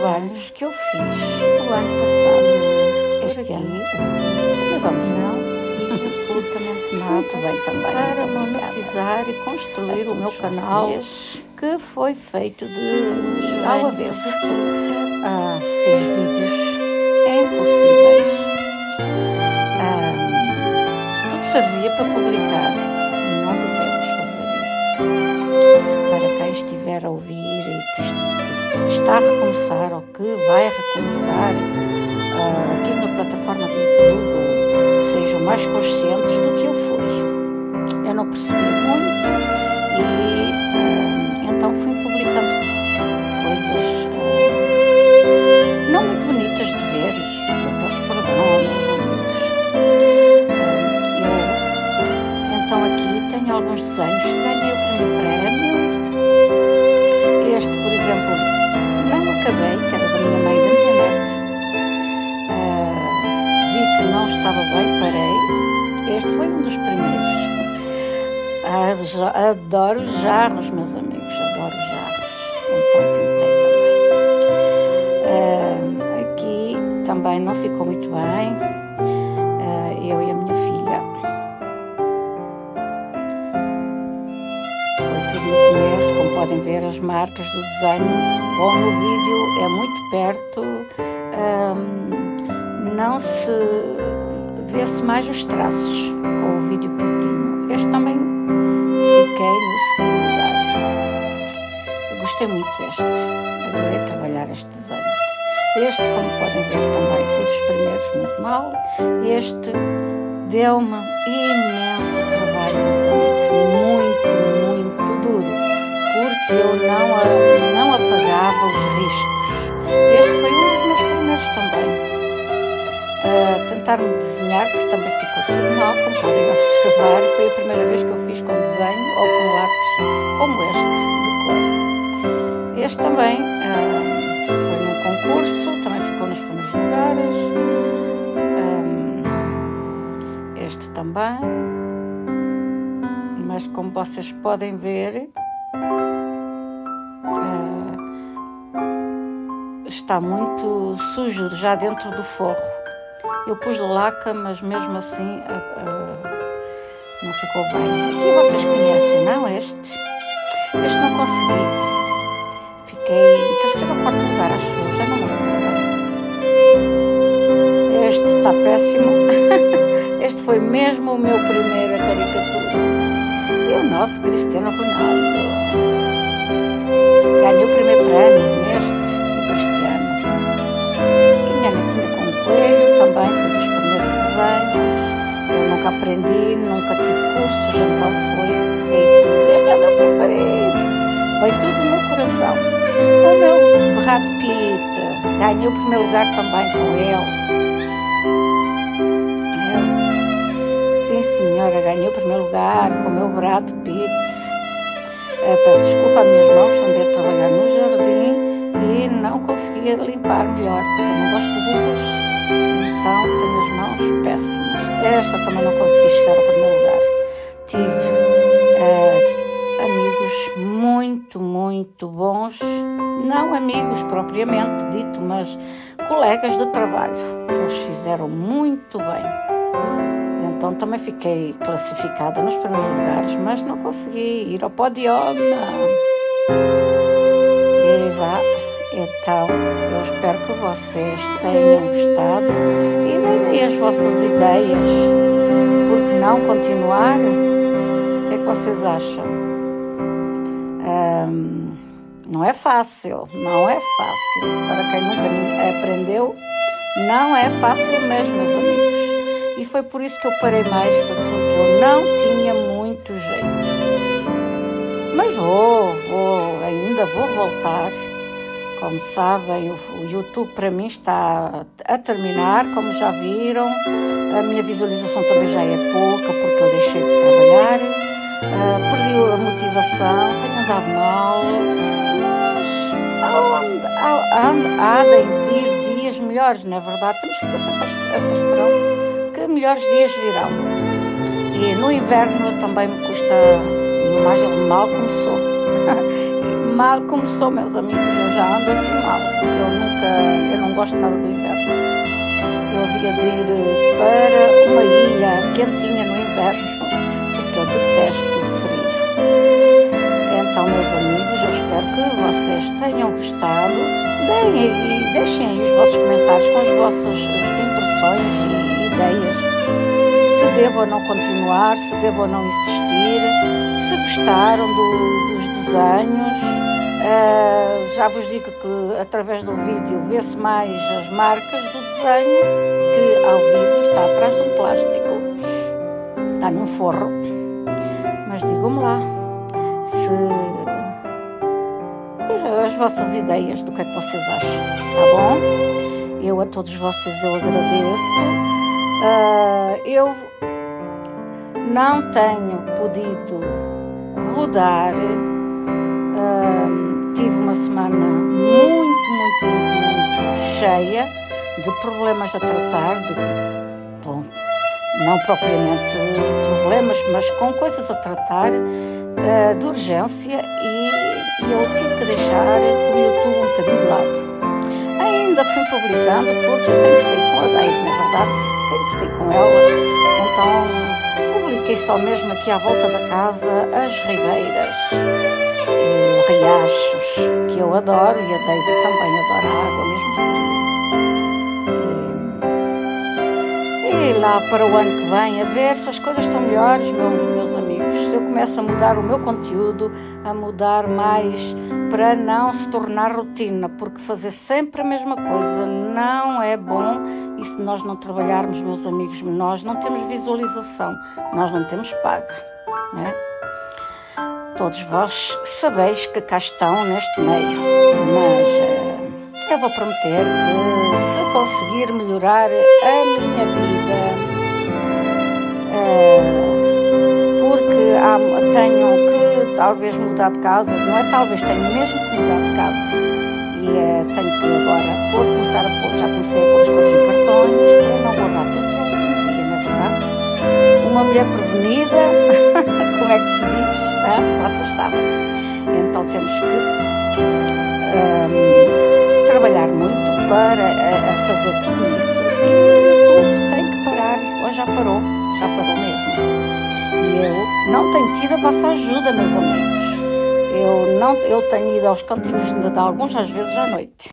trabalhos que eu fiz o ano passado, este ano. Não vamos não. Fiz absolutamente nada. Bem também. Para monetizar e construir o meu canal que foi feito de Ao avesso. Ah, fiz vídeos impossíveis. Ah, tudo servia para publicar está a recomeçar ou que vai recomeçar ah, aqui na plataforma do YouTube, sejam mais conscientes do que eu fui. Eu não percebi muito e ah, então fui publicando coisas ah, não muito bonitas de ver eu peço perdão aos meus amigos. Eu, então aqui tenho alguns desenhos que ganhei o primeiro prémio. Este, por exemplo, acabei, que era da minha mãe e da minha neta. Ah, vi que não estava bem, parei. Este foi um dos primeiros. Adoro jarros, meus amigos, adoro jarros. Então pintei também. Ah, aqui também não ficou muito bem. Ah, eu e a minha filha. No começo, como podem ver, as marcas do desenho. Bom, no vídeo é muito perto. ahm, não se vê-se mais os traços com o vídeo pertinho. Este também fiquei no segundo lugar. Eu gostei muito deste, adorei trabalhar este desenho. Este, como podem ver, também foi dos primeiros muito mal. Este deu-me imenso trabalho, eu não, não apagava os riscos. Este foi um dos meus primeiros também. A tentar-me desenhar, que também ficou tudo mal, como podem observar. Foi a primeira vez que eu fiz com desenho ou com lápis como este, de cor. Este também ah, foi num concurso, também ficou nos primeiros lugares. Ah, este também. Mas como vocês podem ver, está muito sujo já dentro do forro. Eu pus laca, mas mesmo assim não ficou bem. Aqui vocês conhecem, não? Este. Este não consegui. Fiquei em terceiro ou quarto lugar, acho já não lembro. Este está péssimo. Este foi mesmo o meu primeira caricatura. E o nosso Cristiano Ronaldo. Ganhei o primeiro prémio neste. Netinha com um coelho, também foi dos primeiros desenhos. Eu nunca aprendi, nunca tive cursos, então foi, veio tudo. Este é o meu preferido. Veio tudo no coração. O meu Brad Pitt, ganhei o primeiro lugar também com ele. Eu, sim, senhora, ganhei o primeiro lugar com o meu Brad Pitt. Eh, peço desculpa às minhas mãos, andei a trabalhar no jardim e não conseguia limpar melhor, porque eu não gosto de luvas. Então tenho as mãos péssimas. Esta também não consegui chegar ao primeiro lugar. Tive eh, amigos muito, muito bons, não amigos propriamente dito, mas colegas de trabalho, que eles fizeram muito bem. Então também fiquei classificada nos primeiros lugares, mas não consegui ir ao podioma. E vá. Então, eu espero que vocês tenham gostado e deem-me as vossas ideias. Por que não continuar? O que é que vocês acham? Não é fácil, não é fácil. Para quem nunca aprendeu, não é fácil mesmo, meus amigos. E foi por isso que eu parei mais, foi porque eu não tinha muito jeito. Mas vou, vou, ainda vou voltar. Como sabem, o YouTube para mim está a terminar, como já viram. A minha visualização também já é pouca, porque eu deixei de trabalhar. Ah, perdi a motivação, tenho andado mal, mas há, de vir dias melhores, não é verdade? Temos que ter sempre essa esperança que melhores dias virão. E no inverno também me custa E mais mal começou. Mal começou, meus amigos, eu já ando assim mal. Eu nunca, eu não gosto nada do inverno. Eu havia de ir para uma ilha quentinha no inverno, porque eu detesto o frio. Então, meus amigos, eu espero que vocês tenham gostado. Deem e deixem aí os vossos comentários com as vossas impressões e ideias. Se devo ou não continuar, se devo ou não insistir, se gostaram do, dos desenhos. Uh, já vos digo que através do vídeo vê-se mais as marcas do desenho, que ao vivo está atrás de um plástico, está num forro. Mas digam-me lá se as vossas ideias do que é que vocês acham, tá bom? Eu a todos vocês eu agradeço. Uh, eu não tenho podido rodar. Tive uma semana muito, muito, muito, muito cheia de problemas a tratar, de, bom, não propriamente problemas, mas com coisas a tratar uh, de urgência e, e, eu tive que deixar o YouTube um bocadinho de lado. Ainda fui publicando porque tenho que sair com a Daisy, na verdade, tenho que sair com ela, então publiquei só mesmo aqui à volta da casa as ribeiras riachos, que eu adoro, e a Daisy também adora a água, mesmo frio. E, e lá para o ano que vem, a ver se as coisas estão melhores, meus, meus amigos. Eu começo a mudar o meu conteúdo, a mudar mais para não se tornar rotina, porque fazer sempre a mesma coisa não é bom e se nós não trabalharmos, meus amigos, nós não temos visualização, nós não temos paga. Né? Todos vós sabeis que cá estão neste meio, mas uh, eu vou prometer que se conseguir melhorar a minha vida, uh, há, tenho que talvez mudar de casa, não é talvez, tenho mesmo que mudar de casa. E uh, tenho que agora pôr, começar a pôr, já comecei a pôr as coisas em cartões para não guardar tudo para o último dia, é verdade? Uma mulher prevenida, como é que se diz? né? vocês sabem. Então temos que um, trabalhar muito para uh, fazer tudo isso e tudo tem que parar, ou já parou. Eu não tenho tido a vossa ajuda, meus amigos. Eu, não, eu tenho ido aos cantinhos de alguns às vezes à noite.